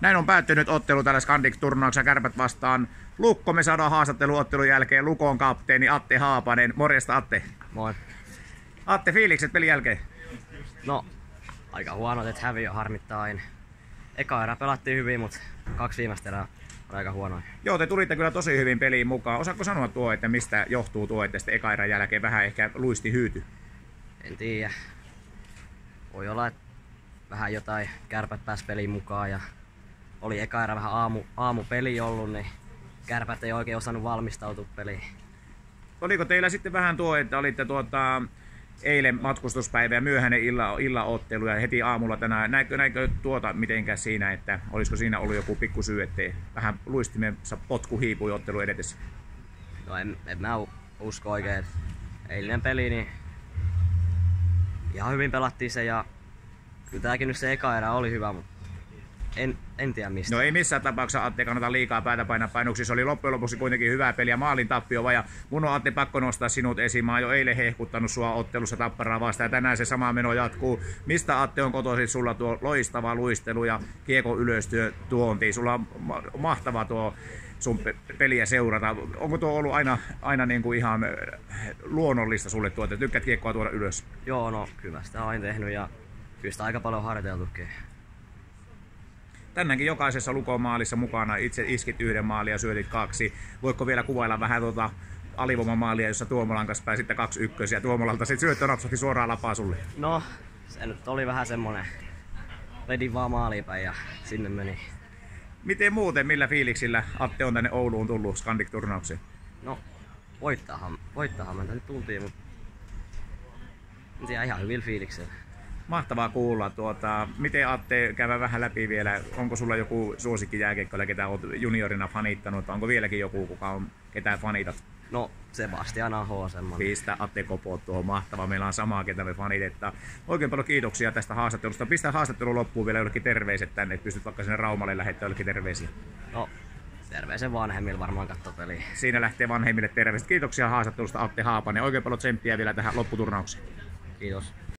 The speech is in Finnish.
Näin on päättynyt ottelu tällä Scandic-turnauksessa kärpät vastaan. Lukko, me saadaan haastattelu ottelun jälkeen. Lukon kapteeni Atte Haapanen. Morjesta Atte. Moi. Atte, fiilikset pelin jälkeen? No, aika huono, että häviö harmittaa aina. Eka erä pelattiin hyvin, mutta kaksi viimeistä erää on aika huonoja. Joo, te tulitte kyllä tosi hyvin peliin mukaan. Osaatko sanoa tuo, että mistä johtuu tuo, että sitten eka erän jälkeen vähän ehkä luisti hyyty? En tiedä. Voi olla, että vähän jotain kärpät pääsi peliin mukaan ja oli eka erä vähän aamu, aamupeli ollut, niin kärpät ei oikein osannut valmistautua peliin. Oliko teillä sitten vähän tuo, että olitte tuota, eilen matkustuspäivä ja myöhäinen illa, illaottelu ja heti aamulla tänään. Näikö, näikö tuota mitenkään siinä, että olisiko siinä ollut joku pikku syy, ettei vähän luistimessa potku hiipui ottelu edetessä? No en, en mä usko oikein, että eilinen peli, niin ihan hyvin pelattiin se ja kyllä tääkin nyt se eka erä oli hyvä, mutta en, en tiedä mistä. No ei missään tapauksessa Atte kannata liikaa päätä painaa painuksi. Se oli loppujen lopuksi kuitenkin hyvä peli ja maalin tappio. Ja mun on Atte pakko nostaa sinut esiin. Mä oon jo eilen hehkuttanut sua ottelussa tapparaa vastaan ja tänään se sama meno jatkuu. Mistä Atte on kotoisin sulla tuo loistava luistelu ja kiekon ylöstyö tuonti? Sulla on mahtava tuo sun peliä seurata. Onko tuo ollut aina, aina niin kuin ihan luonnollista sulle tuo, että tykkäät kiekkoa tuoda ylös? Joo, no kyllä sitä olen tehnyt ja kyllä sitä aika paljon harjoiteltukin. Tänäänkin jokaisessa lukomaalissa mukana itse iskit yhden maalin ja syötit kaksi. Voitko vielä kuvailla vähän tuota alivoimamaalia, jossa Tuomolan kanssa pääsitte kaksi ykkösiä. Tuomolta se syöttö napsahti suoraan lapaa sulle. No, se nyt oli vähän semmonen. Vedin vaan maaliin päin ja sinne meni. Miten muuten, millä fiiliksillä Atte on tänne Ouluun tullut Scandic-turnaukseen? No, voittahan, voittahan me tänne tultiin, mutta en tiedä, ihan hyvillä fiiliksillä. Mahtavaa kuulla. Tuota, miten Atte, käydä vähän läpi vielä, onko sulla joku suosikki jääkiekkoilla, ketä olet juniorina fanittanut, onko vieläkin joku, kuka on, ketä fanitat? No, Sebastian Aho on semmonen. Pistä Atte Kopo tuohon mahtava. Meillä on samaa, ketä me fanitetaan. Oikein paljon kiitoksia tästä haastattelusta. Pistä haastattelu loppuun vielä jollekin terveiset tänne, että pystyt vaikka sinne Raumalle lähettämään jollekin terveisiä. No, terveisen vanhemmille varmaan katto peliä. Siinä lähtee vanhemmille terveiset. Kiitoksia haastattelusta Atte Haapanen. Oikein paljon tsemppiä vielä tähän lopputurnaukseen. Kiitos.